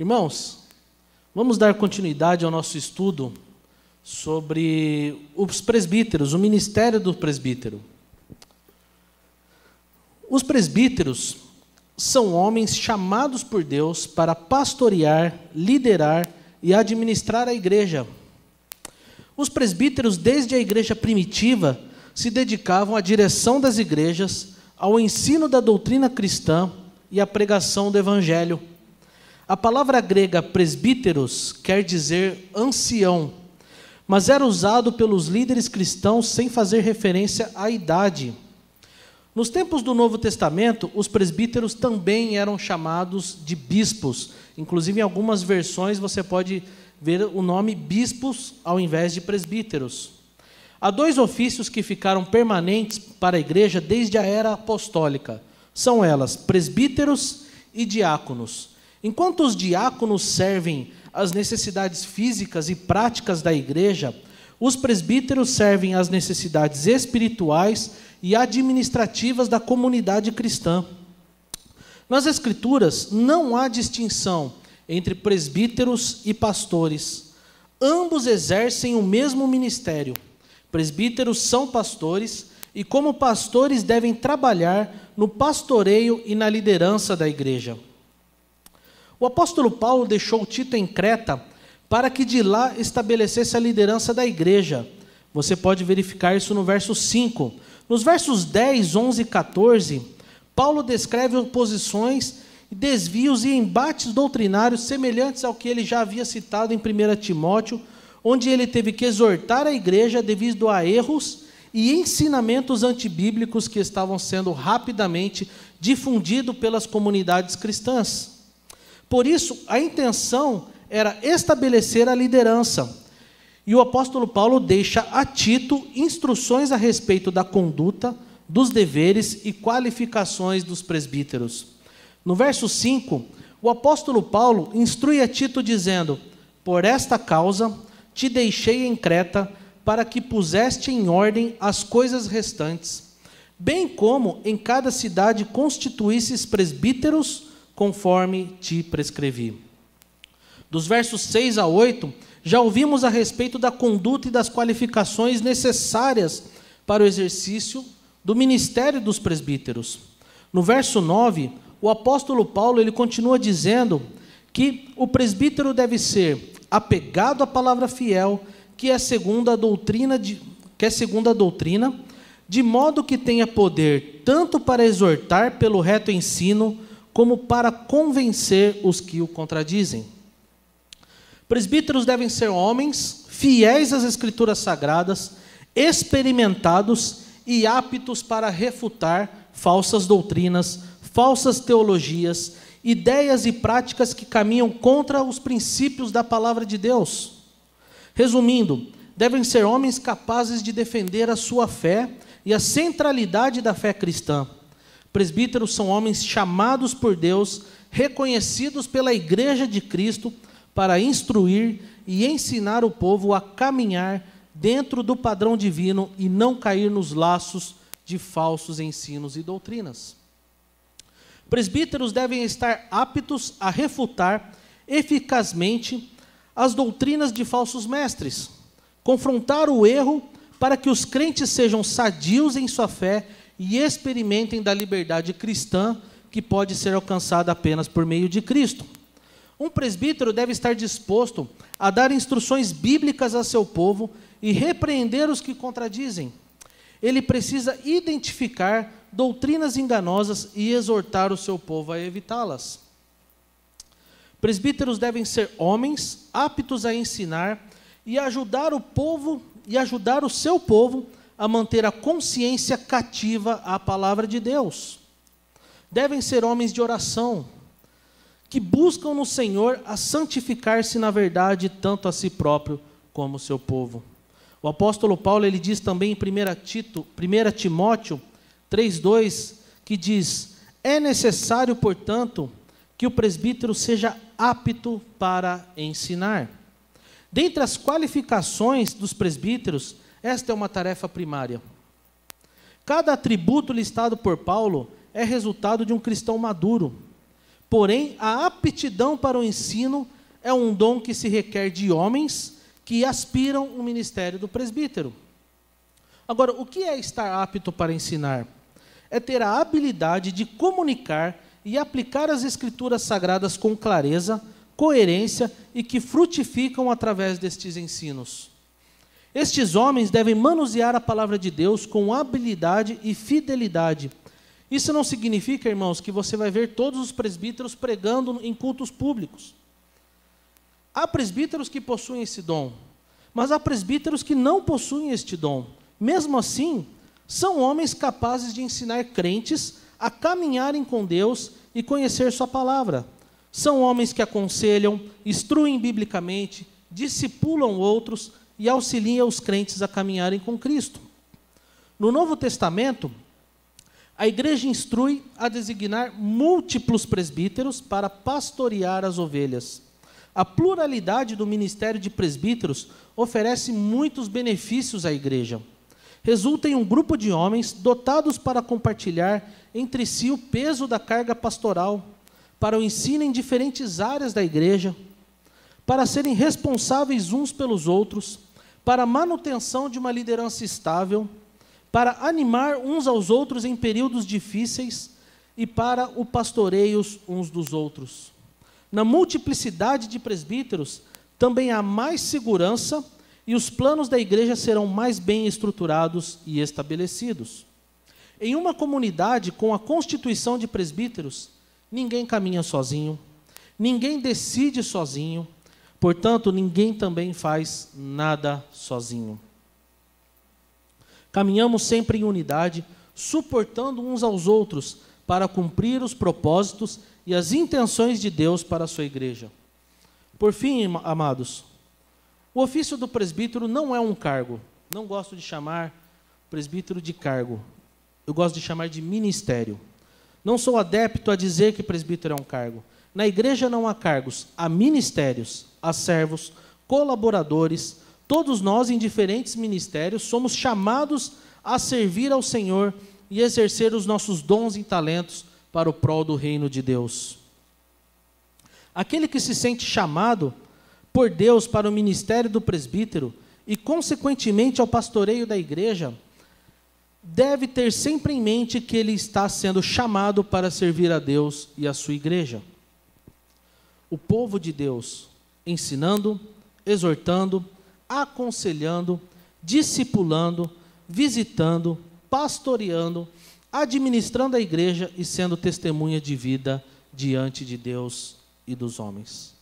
Irmãos, vamos dar continuidade ao nosso estudo sobre os presbíteros, o ministério do presbítero. Os presbíteros são homens chamados por Deus para pastorear, liderar e administrar a igreja. Os presbíteros, desde a igreja primitiva, se dedicavam à direção das igrejas, ao ensino da doutrina cristã e à pregação do evangelho. A palavra grega presbíteros quer dizer ancião, mas era usado pelos líderes cristãos sem fazer referência à idade. Nos tempos do Novo Testamento, os presbíteros também eram chamados de bispos. Inclusive, em algumas versões você pode ver o nome bispos ao invés de presbíteros. Há dois ofícios que ficaram permanentes para a igreja desde a era apostólica. São elas presbíteros e diáconos. Enquanto os diáconos servem as necessidades físicas e práticas da igreja, os presbíteros servem às necessidades espirituais e administrativas da comunidade cristã. Nas Escrituras não há distinção entre presbíteros e pastores. Ambos exercem o mesmo ministério. Presbíteros são pastores e, como pastores, devem trabalhar no pastoreio e na liderança da igreja. O apóstolo Paulo deixou Tito em Creta para que de lá estabelecesse a liderança da igreja. Você pode verificar isso no verso 5. Nos versos 10, 11 e 14, Paulo descreve oposições, desvios e embates doutrinários semelhantes ao que ele já havia citado em 1 Timóteo, onde ele teve que exortar a igreja devido a erros e ensinamentos antibíblicos que estavam sendo rapidamente difundidos pelas comunidades cristãs. Por isso, a intenção era estabelecer a liderança. E o apóstolo Paulo deixa a Tito instruções a respeito da conduta, dos deveres e qualificações dos presbíteros. No verso 5, o apóstolo Paulo instrui a Tito dizendo: Por esta causa te deixei em Creta, para que puseste em ordem as coisas restantes, bem como em cada cidade constituísses presbíteros conforme te prescrevi. Dos versos 6 a 8, já ouvimos a respeito da conduta e das qualificações necessárias para o exercício do ministério dos presbíteros. No verso 9, o apóstolo Paulo ele continua dizendo que o presbítero deve ser apegado à palavra fiel, que é segundo a doutrina de, que é segundo a doutrina, de modo que tenha poder tanto para exortar pelo reto ensino, como para convencer os que o contradizem. Presbíteros devem ser homens fiéis às Escrituras sagradas, experimentados e aptos para refutar falsas doutrinas, falsas teologias, ideias e práticas que caminham contra os princípios da palavra de Deus. Resumindo, devem ser homens capazes de defender a sua fé e a centralidade da fé cristã Presbíteros são homens chamados por Deus, reconhecidos pela Igreja de Cristo, para instruir e ensinar o povo a caminhar dentro do padrão divino e não cair nos laços de falsos ensinos e doutrinas. Presbíteros devem estar aptos a refutar eficazmente as doutrinas de falsos mestres, confrontar o erro para que os crentes sejam sadios em sua fé e experimentem da liberdade cristã que pode ser alcançada apenas por meio de Cristo. Um presbítero deve estar disposto a dar instruções bíblicas a seu povo e repreender os que contradizem. Ele precisa identificar doutrinas enganosas e exortar o seu povo a evitá-las. Presbíteros devem ser homens aptos a ensinar e ajudar o povo e ajudar o seu povo a manter a consciência cativa à palavra de Deus. Devem ser homens de oração, que buscam no Senhor a santificar-se na verdade tanto a si próprio como o seu povo. O apóstolo Paulo ele diz também em 1, Tito, 1 Timóteo 3,2 que diz: É necessário, portanto, que o presbítero seja apto para ensinar. Dentre as qualificações dos presbíteros, esta é uma tarefa primária. Cada atributo listado por Paulo é resultado de um cristão maduro. Porém, a aptidão para o ensino é um dom que se requer de homens que aspiram o ministério do presbítero. Agora, o que é estar apto para ensinar? É ter a habilidade de comunicar e aplicar as escrituras sagradas com clareza, coerência e que frutificam através destes ensinos. Estes homens devem manusear a palavra de Deus com habilidade e fidelidade. Isso não significa, irmãos, que você vai ver todos os presbíteros pregando em cultos públicos. Há presbíteros que possuem esse dom, mas há presbíteros que não possuem este dom. Mesmo assim, são homens capazes de ensinar crentes a caminharem com Deus e conhecer Sua palavra. São homens que aconselham, instruem biblicamente, discipulam outros e auxiliam os crentes a caminharem com Cristo. No Novo Testamento, a igreja instrui a designar múltiplos presbíteros para pastorear as ovelhas. A pluralidade do ministério de presbíteros oferece muitos benefícios à igreja. Resulta em um grupo de homens dotados para compartilhar entre si o peso da carga pastoral, para o ensino em diferentes áreas da igreja, para serem responsáveis uns pelos outros, para a manutenção de uma liderança estável, para animar uns aos outros em períodos difíceis e para o pastoreio uns dos outros. Na multiplicidade de presbíteros, também há mais segurança e os planos da igreja serão mais bem estruturados e estabelecidos. Em uma comunidade com a constituição de presbíteros, ninguém caminha sozinho, ninguém decide sozinho, portanto, ninguém também faz nada sozinho. Caminhamos sempre em unidade, suportando uns aos outros para cumprir os propósitos e as intenções de Deus para a sua igreja. Por fim, amados, o ofício do presbítero não é um cargo. Não gosto de chamar presbítero de cargo. Eu gosto de chamar de ministério. Não sou adepto a dizer que presbítero é um cargo. Na igreja não há cargos, há ministérios, há servos, colaboradores. Todos nós, em diferentes ministérios, somos chamados a servir ao Senhor e exercer os nossos dons e talentos para o prol do reino de Deus. Aquele que se sente chamado por Deus para o ministério do presbítero e, consequentemente, ao pastoreio da igreja, deve ter sempre em mente que ele está sendo chamado para servir a Deus e a sua igreja. O povo de Deus, ensinando, exortando, aconselhando, discipulando, visitando, pastoreando, administrando a igreja e sendo testemunha de vida diante de Deus e dos homens.